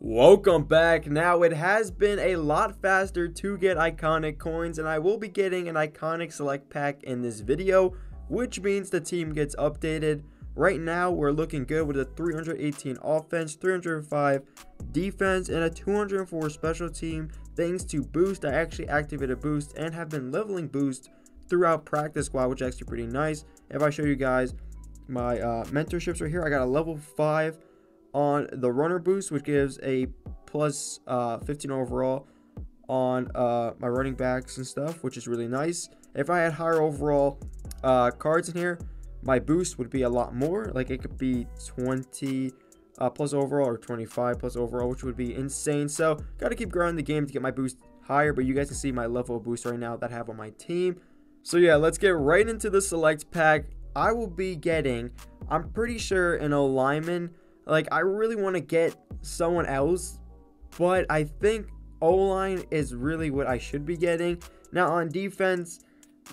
Welcome back. Now, it has been a lot faster to get iconic coins, and I will be getting an iconic select pack in this video, which means the team gets updated. Right now, we're looking good with a 318 offense, 305 defense, and a 204 special team. Thanks to Boost, I actually activated Boost and have been leveling Boost throughout practice squad, which is actually pretty nice. If I show you guys my uh, mentorships right here, I got a level 5 on the runner boost, which gives a plus, uh, 15 overall on uh, my running backs and stuff, which is really nice. If I had higher overall uh, cards in here, my boost would be a lot more. Like it could be 20 uh, plus overall or 25 plus overall, which would be insane. So got to keep growing the game to get my boost higher. But you guys can see my level boost right now that I have on my team. So yeah, let's get right into the select pack. I will be getting, I'm pretty sure, an alignment like, I really want to get someone else, but I think O line is really what I should be getting. Now, on defense,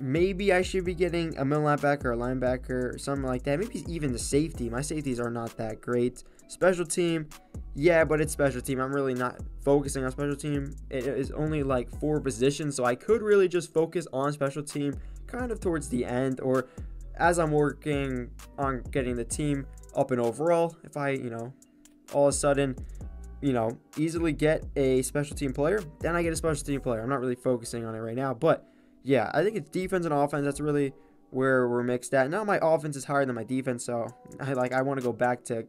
maybe I should be getting a middle linebacker or a linebacker or something like that. Maybe even the safety. My safeties are not that great. Special team, yeah, but it's special team. I'm really not focusing on special team. It is only like four positions, so I could really just focus on special team kind of towards the end or as I'm working on getting the team up and overall, if I, you know, all of a sudden, you know, easily get a special team player, then I get a special team player. I'm not really focusing on it right now, but yeah, I think it's defense and offense. That's really where we're mixed at. Now my offense is higher than my defense, so I like I want to go back to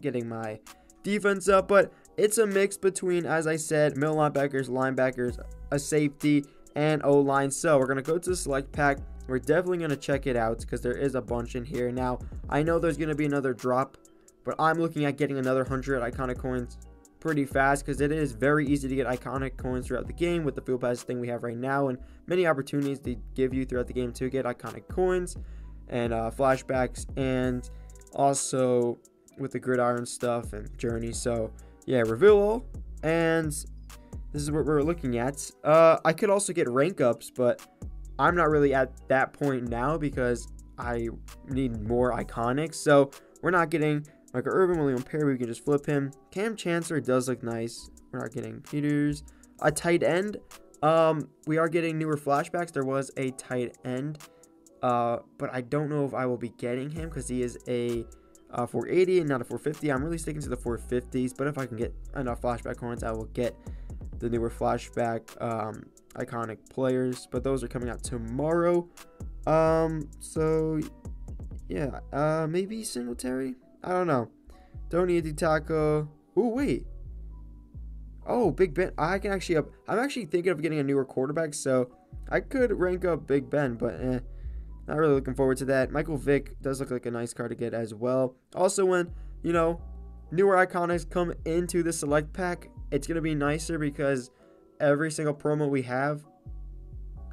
getting my defense up, but it's a mix between, as I said, middle linebackers, linebackers, a safety, and O line. So we're gonna go to the select pack. We're definitely going to check it out because there is a bunch in here. Now, I know there's going to be another drop, but I'm looking at getting another 100 iconic coins pretty fast because it is very easy to get iconic coins throughout the game with the field pass thing we have right now and many opportunities they give you throughout the game to get iconic coins and uh, flashbacks and also with the gridiron stuff and journey. So yeah, reveal all and this is what we're looking at. Uh, I could also get rank ups, but I'm not really at that point now because I need more iconics. So we're not getting like Irvin William Perry. We can just flip him. Kam Chancellor does look nice. We're not getting Peters. A tight end. Um, we are getting newer flashbacks. There was a tight end. Uh, but I don't know if I will be getting him because he is a uh, 480 and not a 450. I'm really sticking to the 450s, but if I can get enough flashback coins, I will get the newer flashback um, iconic players, but those are coming out tomorrow. Um, so yeah, uh, maybe Singletary. I don't know. Don't need to taco. Oh wait. Oh, Big Ben. I can actually up. I'm actually thinking of getting a newer quarterback, so I could rank up Big Ben, but eh, not really looking forward to that. Michael Vick does look like a nice card to get as well. Also, when you know newer iconics come into the select pack, it's gonna be nicer because every single promo we have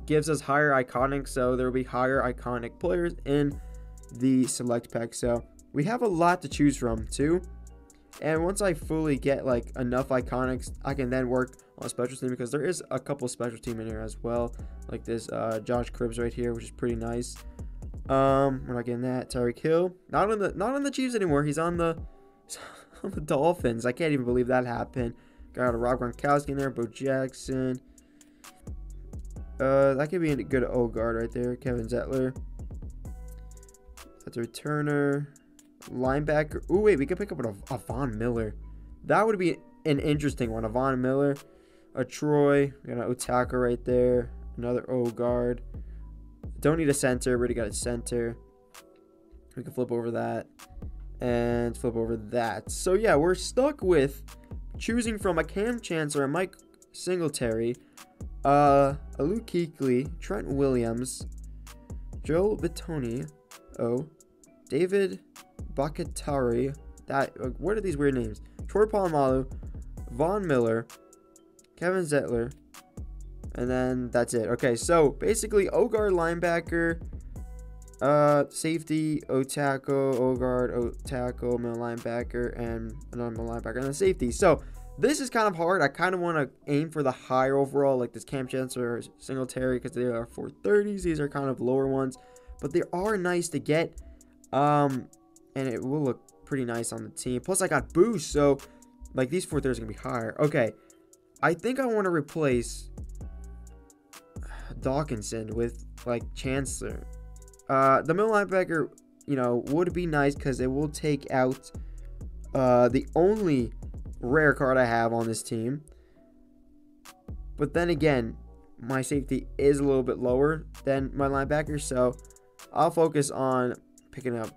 gives us higher iconic, so there will be higher iconic players in the select pack. So we have a lot to choose from too. And once I fully get like enough iconics, I can then work on special team because there is a couple special team in here as well, like this uh, Josh Cribbs right here, which is pretty nice. Um, we're not getting that. Tyreek Hill, not on the not on the Chiefs anymore. He's on the he's on the Dolphins. I can't even believe that happened. Got a Rob Gronkowski in there, Bo Jackson. Uh, that could be a good O guard right there. Kevin Zeitler. That's a returner. Linebacker. Oh, wait, we could pick up a, a Von Miller. That would be an interesting one. A Von Miller. A Troy. We got an O tackle right there. Another O guard. Don't need a center. Already got a center. We can flip over that. And flip over that. So, yeah, we're stuck with choosing from a Kam Chancellor, Mike Singletary, uh, Luke Kuechly, Trent Williams, Joe Bitonio, oh, David Bakhtiari, that, uh, what are these weird names? Troy Polamalu, Von Miller, Kevin Zeitler, and then that's it. Okay, so basically, O guard linebacker, uh, safety, guard, O tackle, middle linebacker, and another middle linebacker, and then safety. So this is kind of hard. I kind of want to aim for the higher overall, like this Kam Chancellor or Singletary, because they are 430s. These are kind of lower ones, but they are nice to get. Um, and it will look pretty nice on the team. Plus, I got boost, so Like these 430s are gonna be higher. Okay, I think I want to replace Dawkinson with like Chancellor. Uh, the middle linebacker, you know, would be nice because it will take out uh, the only rare card I have on this team. But then again, my safety is a little bit lower than my linebacker, so I'll focus on picking up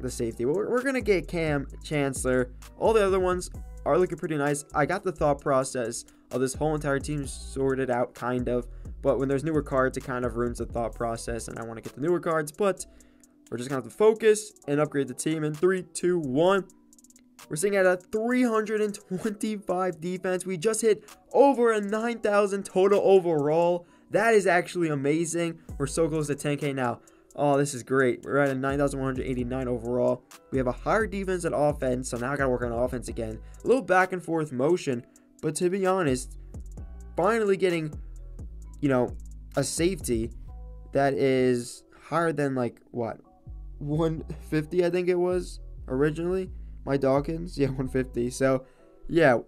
the safety. We're, we're going to get Kam Chancellor. All the other ones are looking pretty nice. I got the thought process of this whole entire team sorted out, kind of. But when there's newer cards, it kind of ruins the thought process, and I want to get the newer cards. But we're just going to have to focus and upgrade the team in three, two, one. We're sitting at a 325 defense. We just hit over a 9,000 total overall. That is actually amazing. We're so close to 10K now. Oh, this is great. We're at a 9,189 overall. We have a higher defense than offense, so now I got to work on offense again. A little back and forth motion, but to be honest, finally getting, you know, a safety that is higher than like what 150 I think it was originally. My Dawkins, yeah, 150. So, yeah,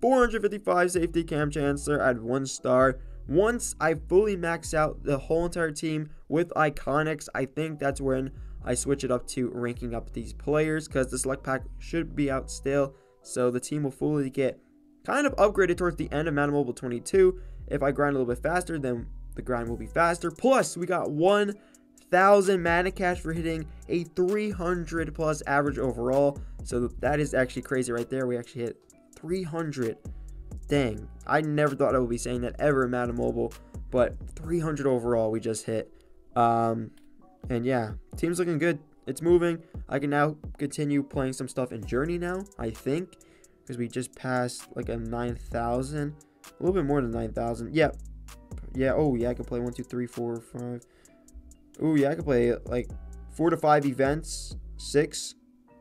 455 safety Kam Chancellor at one star. Once I fully max out the whole entire team with iconics, I think that's when I switch it up to ranking up these players because the select pack should be out still. So the team will fully get kind of upgraded towards the end of Madden Mobile 22. If I grind a little bit faster, then the grind will be faster. Plus, we got 1,000 Madden Cash for hitting a 300 plus average overall. So that is actually crazy right there. We actually hit 300. Dang, I never thought I would be saying that ever in Madden Mobile, but 300 overall we just hit. Um, and yeah, team's looking good. It's moving. I can now continue playing some stuff in Journey now, I think, because we just passed like a 9,000, a little bit more than 9,000. Yeah, yeah. Oh yeah, I could play one, two, three, four, five. Oh yeah, I could play like four to five events, six,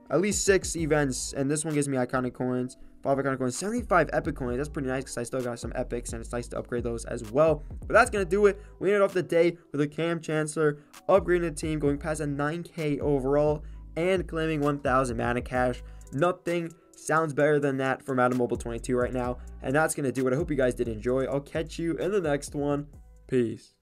at least six events, and this one gives me iconic coins. Five iconic coins, 75 epic coins. That's pretty nice because I still got some epics and it's nice to upgrade those as well. But that's going to do it. We ended off the day with a Kam Chancellor, upgrading the team, going past a 9k overall, and claiming 1,000 Madden Cash. Nothing sounds better than that for Madden Mobile 22 right now. And that's going to do it. I hope you guys did enjoy. I'll catch you in the next one. Peace.